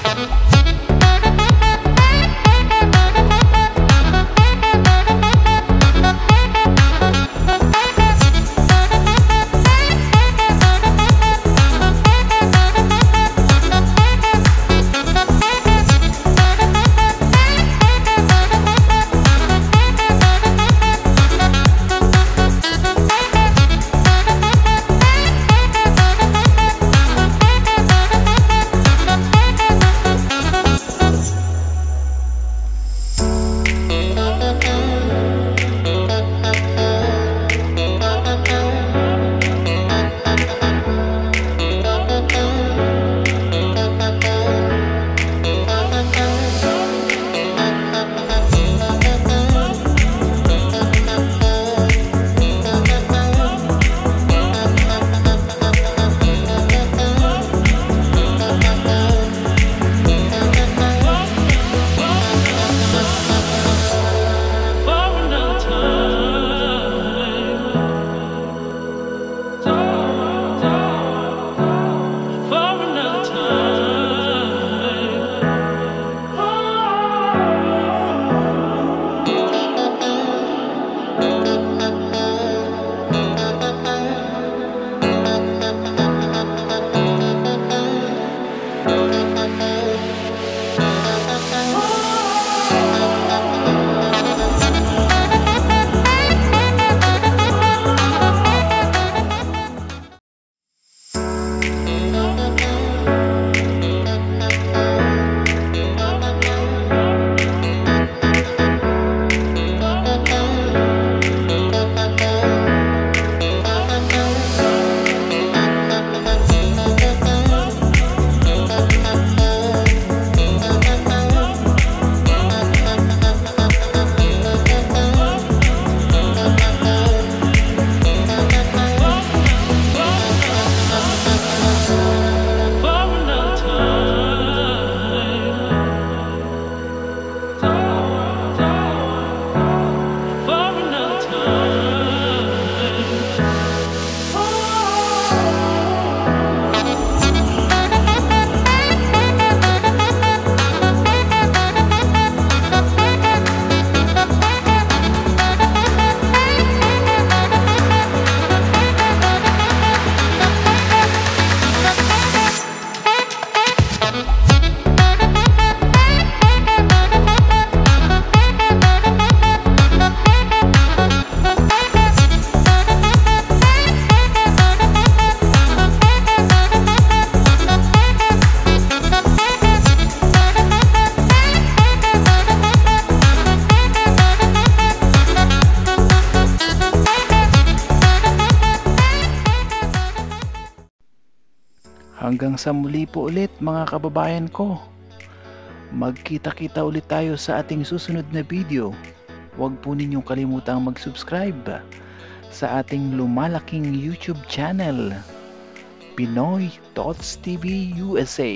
Thank you. Hanggang sa muli po ulit mga kababayan ko. Magkita-kita ulit tayo sa ating susunod na video. Huwag po ninyong kalimutang mag-subscribe sa ating lumalaking YouTube channel, Pinoy Tots TV USA.